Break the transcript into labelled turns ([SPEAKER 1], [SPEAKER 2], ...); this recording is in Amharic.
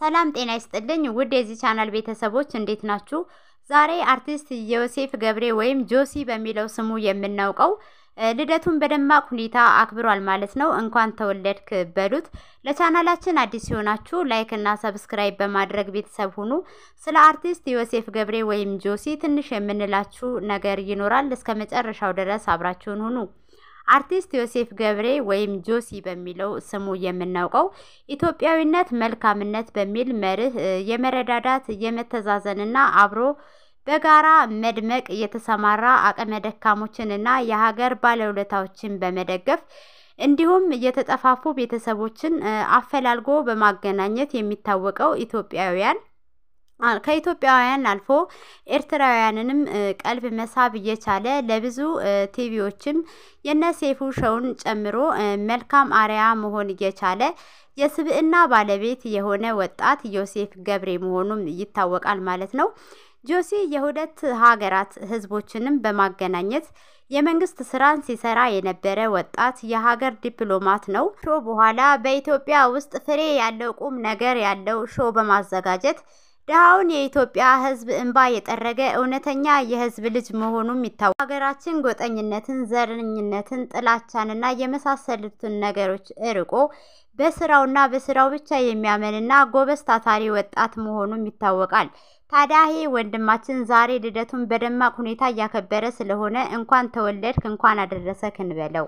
[SPEAKER 1] ሰላም ጤና ይስጥልኝ ውድ የዚህ ቻናል ቤተሰቦች እንዴት ናችሁ? ዛሬ አርቲስት ዮሴፍ ገብሬ ወይም ጆሲ በሚለው ስሙ የምናውቀው ልደቱን በደማቅ ሁኔታ አክብሯል ማለት ነው። እንኳን ተወለድክ በሉት። ለቻናላችን አዲስ ሲሆናችሁ like እና subscribe በማድረግ ቤተሰብ ሁኑ። ስለ አርቲስት ዮሴፍ ገብሬ ወይም ጆሲ ትንሽ የምንላችሁ ነገር ይኖራል። እስከ መጨረሻው ድረስ አብራችሁን ሁኑ። አርቲስት ዮሴፍ ገብሬ ወይም ጆሲ በሚለው ስሙ የምናውቀው ኢትዮጵያዊነት መልካምነት በሚል መርህ የመረዳዳት የመተዛዘንና አብሮ በጋራ መድመቅ የተሰማራ አቅመ ደካሞችንና የሀገር ባለውለታዎችን በመደገፍ እንዲሁም የተጠፋፉ ቤተሰቦችን አፈላልጎ በማገናኘት የሚታወቀው ኢትዮጵያውያን ከኢትዮጵያውያን አልፎ ኤርትራውያንንም ቀልብ መሳብ እየቻለ ለብዙ ቲቪዎችም የነ ሰይፉ show ን ጨምሮ መልካም አርያ መሆን እየቻለ የስብዕና ባለቤት የሆነ ወጣት ዮሴፍ ገብሬ መሆኑም ይታወቃል ማለት ነው። ጆሲ የሁለት ሀገራት ሕዝቦችንም በማገናኘት የመንግስት ስራን ሲሰራ የነበረ ወጣት የሀገር ዲፕሎማት ነው። show በኋላ በኢትዮጵያ ውስጥ ፍሬ ያለው ቁም ነገር ያለው show በማዘጋጀት ድሃውን የኢትዮጵያ ሕዝብ እንባ የጠረገ እውነተኛ የሕዝብ ልጅ መሆኑም ይታወቃል። ሀገራችን ጎጠኝነትን፣ ዘረኝነትን፣ ጥላቻንና የመሳሰሉትን ነገሮች እርቆ በስራውና በስራው ብቻ የሚያምንና ጎበዝ ታታሪ ወጣት መሆኑም ይታወቃል። ታዲያ ይሄ ወንድማችን ዛሬ ልደቱን በደማቅ ሁኔታ እያከበረ ስለሆነ እንኳን ተወለድክ እንኳን አደረሰክ እንበለው።